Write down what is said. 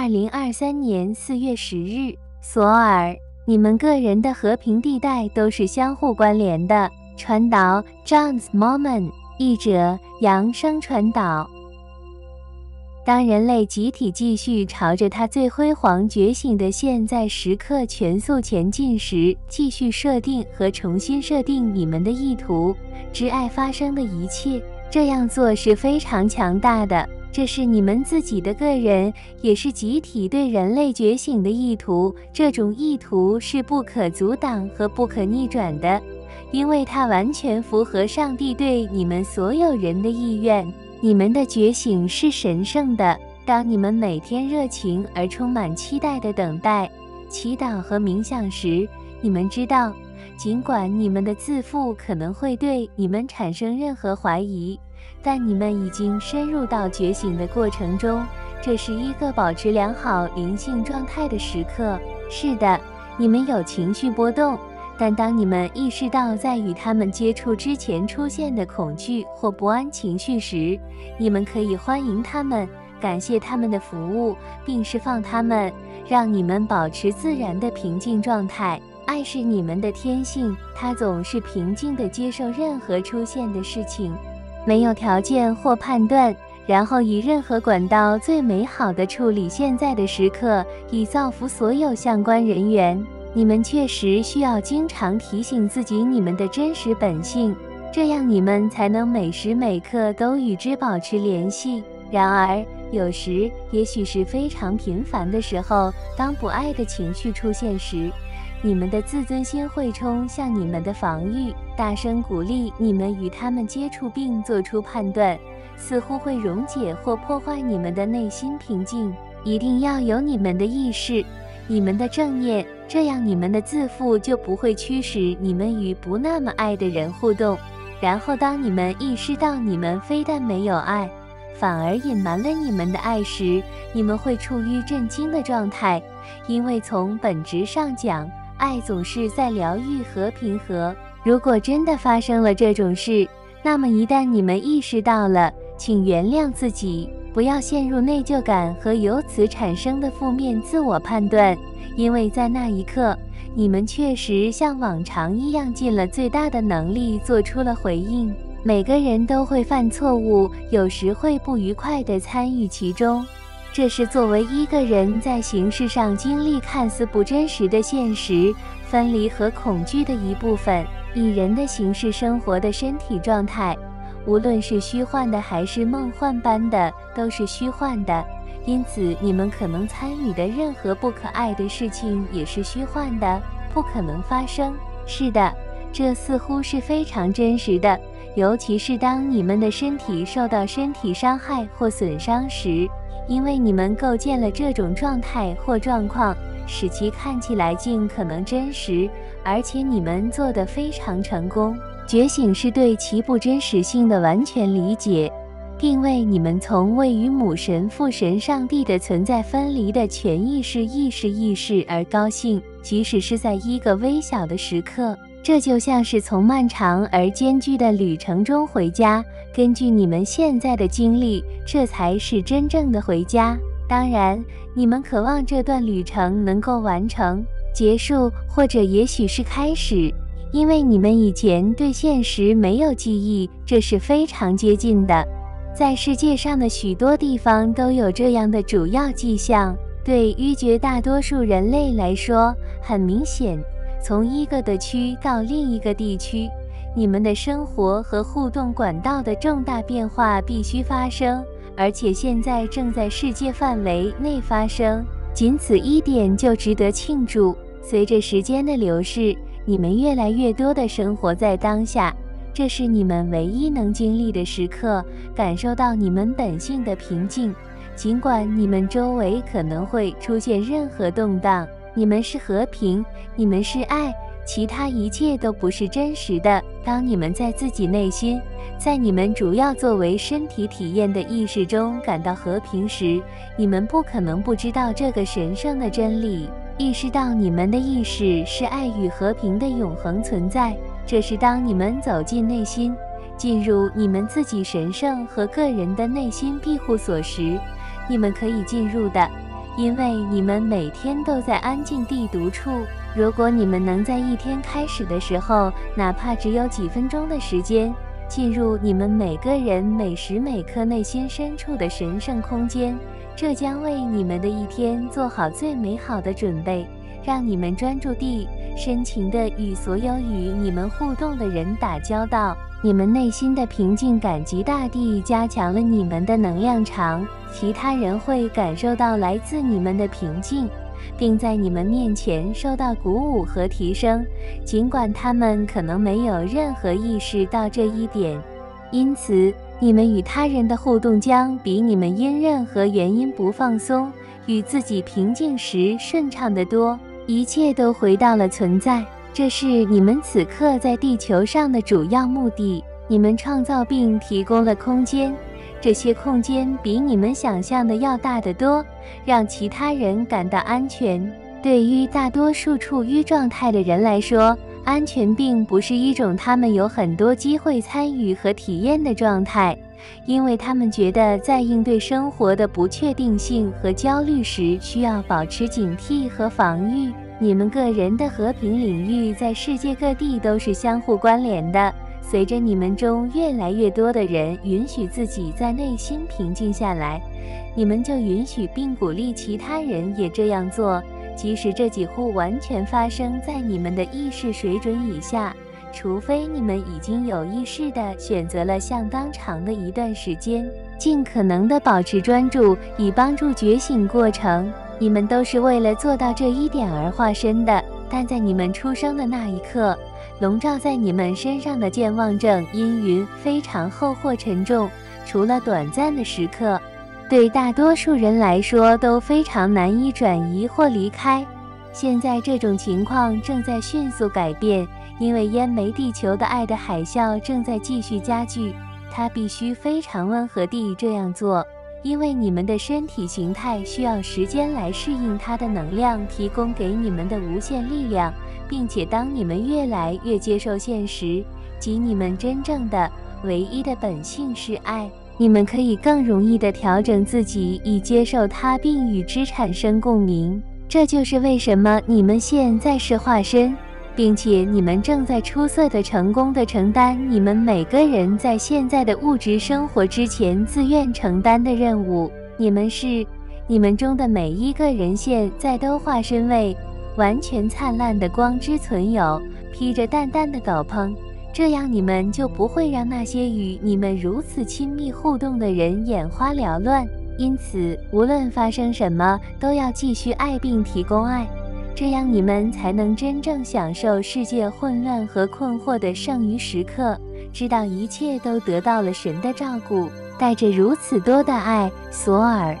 二零二三年四月十日，索尔，你们个人的和平地带都是相互关联的。传导 John's Moment，译者杨生传导。当人类集体继续朝着它最辉煌觉醒的现在时刻全速前进时，继续设定和重新设定你们的意图，之爱发生的一切。这样做是非常强大的，这是你们自己的个人，也是集体对人类觉醒的意图。这种意图是不可阻挡和不可逆转的，因为它完全符合上帝对你们所有人的意愿。你们的觉醒是神圣的。当你们每天热情而充满期待地等待、祈祷和冥想时，你们知道，尽管你们的自负可能会对你们产生任何怀疑，但你们已经深入到觉醒的过程中。这是一个保持良好灵性状态的时刻。是的，你们有情绪波动。但当你们意识到在与他们接触之前出现的恐惧或不安情绪时，你们可以欢迎他们，感谢他们的服务，并释放他们，让你们保持自然的平静状态。爱是你们的天性，它总是平静地接受任何出现的事情，没有条件或判断，然后以任何管道最美好的处理现在的时刻，以造福所有相关人员。你们确实需要经常提醒自己你们的真实本性，这样你们才能每时每刻都与之保持联系。然而，有时，也许是非常频繁的时候，当不爱的情绪出现时，你们的自尊心会冲向你们的防御，大声鼓励你们与他们接触并做出判断，似乎会溶解或破坏你们的内心平静。一定要有你们的意识。你们的正念，这样你们的自负就不会驱使你们与不那么爱的人互动。然后，当你们意识到你们非但没有爱，反而隐瞒了你们的爱时，你们会处于震惊的状态，因为从本质上讲，爱总是在疗愈和平和。如果真的发生了这种事，那么一旦你们意识到了，请原谅自己。不要陷入内疚感和由此产生的负面自我判断，因为在那一刻，你们确实像往常一样尽了最大的能力做出了回应。每个人都会犯错误，有时会不愉快地参与其中，这是作为一个人在形式上经历看似不真实的现实分离和恐惧的一部分，以人的形式生活的身体状态。无论是虚幻的还是梦幻般的，都是虚幻的。因此，你们可能参与的任何不可爱的事情也是虚幻的，不可能发生。是的，这似乎是非常真实的，尤其是当你们的身体受到身体伤害或损伤时，因为你们构建了这种状态或状况，使其看起来尽可能真实，而且你们做得非常成功。觉醒是对其不真实性的完全理解，并为你们从未与母神、父神、上帝的存在分离的全意识意识意识而高兴，即使是在一个微小的时刻。这就像是从漫长而艰巨的旅程中回家。根据你们现在的经历，这才是真正的回家。当然，你们渴望这段旅程能够完成、结束，或者也许是开始。因为你们以前对现实没有记忆，这是非常接近的。在世界上的许多地方都有这样的主要迹象。对于绝大多数人类来说，很明显，从一个地区到另一个地区，你们的生活和互动管道的重大变化必须发生，而且现在正在世界范围内发生。仅此一点就值得庆祝。随着时间的流逝。你们越来越多的生活在当下，这是你们唯一能经历的时刻，感受到你们本性的平静。尽管你们周围可能会出现任何动荡，你们是和平，你们是爱，其他一切都不是真实的。当你们在自己内心，在你们主要作为身体体验的意识中感到和平时，你们不可能不知道这个神圣的真理。意识到你们的意识是爱与和平的永恒存在，这是当你们走进内心，进入你们自己神圣和个人的内心庇护所时，你们可以进入的，因为你们每天都在安静地独处。如果你们能在一天开始的时候，哪怕只有几分钟的时间，进入你们每个人每时每刻内心深处的神圣空间，这将为你们的一天做好最美好的准备，让你们专注地、深情地与所有与你们互动的人打交道。你们内心的平静感极大地加强了你们的能量场，其他人会感受到来自你们的平静，并在你们面前受到鼓舞和提升，尽管他们可能没有任何意识到这一点。因此，你们与他人的互动将比你们因任何原因不放松、与自己平静时顺畅得多。一切都回到了存在。这是你们此刻在地球上的主要目的。你们创造并提供了空间，这些空间比你们想象的要大得多，让其他人感到安全。对于大多数处于状态的人来说，安全并不是一种他们有很多机会参与和体验的状态，因为他们觉得在应对生活的不确定性和焦虑时，需要保持警惕和防御。你们个人的和平领域在世界各地都是相互关联的。随着你们中越来越多的人允许自己在内心平静下来，你们就允许并鼓励其他人也这样做，即使这几乎完全发生在你们的意识水准以下，除非你们已经有意识地选择了相当长的一段时间，尽可能地保持专注，以帮助觉醒过程。你们都是为了做到这一点而化身的，但在你们出生的那一刻，笼罩在你们身上的健忘症阴云非常厚或沉重。除了短暂的时刻，对大多数人来说都非常难以转移或离开。现在这种情况正在迅速改变，因为烟煤地球的爱的海啸正在继续加剧。它必须非常温和地这样做。因为你们的身体形态需要时间来适应它的能量提供给你们的无限力量，并且当你们越来越接受现实，即你们真正的唯一的本性是爱，你们可以更容易地调整自己以接受它，并与之产生共鸣。这就是为什么你们现在是化身。并且你们正在出色的、成功的承担你们每个人在现在的物质生活之前自愿承担的任务。你们是，你们中的每一个人现在都化身为完全灿烂的光之存有，披着淡淡的斗篷，这样你们就不会让那些与你们如此亲密互动的人眼花缭乱。因此，无论发生什么，都要继续爱并提供爱。这样你们才能真正享受世界混乱和困惑的剩余时刻，知道一切都得到了神的照顾，带着如此多的爱，索尔。